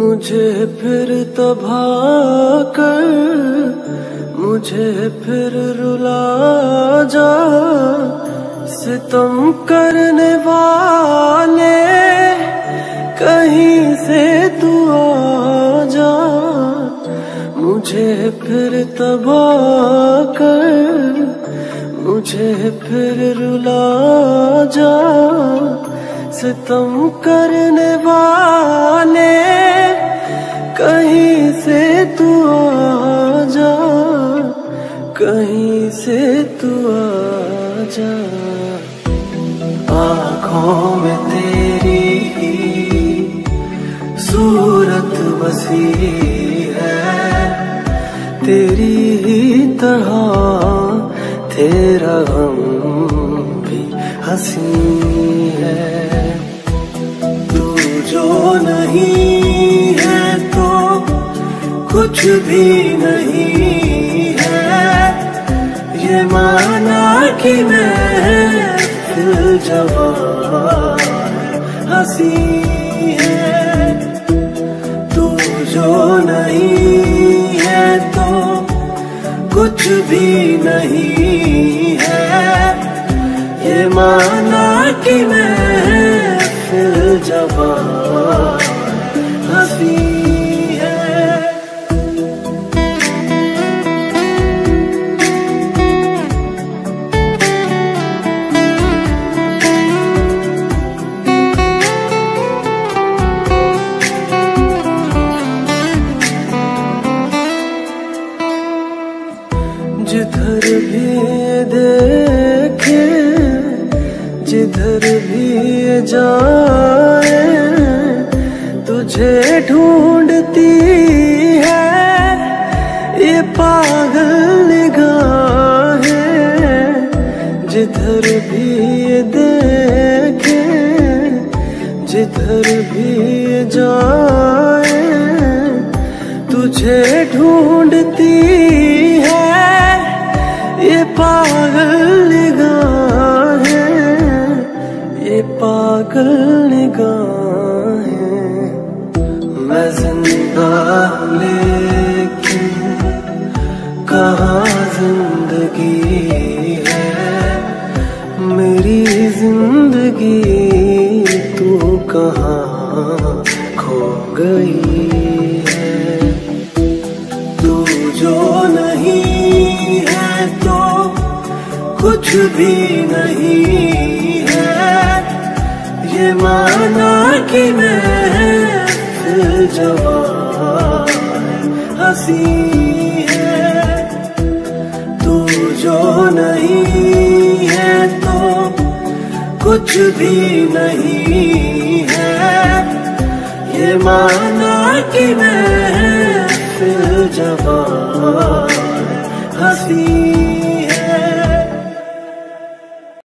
मुझे फिर तबाह कर, मुझे फिर रुला जा। सितम करने वाले, कहीं से तू आ जा। मुझे फिर तबाह कर, मुझे फिर रुला जा। सितम करने वाले कहीं से तू आ जा कहीं से तू आ जा आँखों में तेरी सूरत बसी है, तेरी ही तरह तेरा गम भी हसी है। तू जो नहीं कुछ भी नहीं है। ये माना कि मैं दिल जवान हँसी है। तू जो नहीं है तो कुछ भी नहीं है। ये माना कि मैं फिर जवान जिधर भी देखे, जिधर भी जाए, तुझे ढूंढती है, ये पागल निगाहें। जिधर भी देखे, जिधर भी जाए, तुझे मैं ज़िंदा ज़िंदगी है? मेरी ज़िंदगी कहाँ खो गई है? तू जो नहीं है तो कुछ भी नहीं ये माना कि मैं जवान, हँसी है। तू जो नहीं है तो कुछ भी नहीं है। ये माना कि मैं फिर जवान, हँसी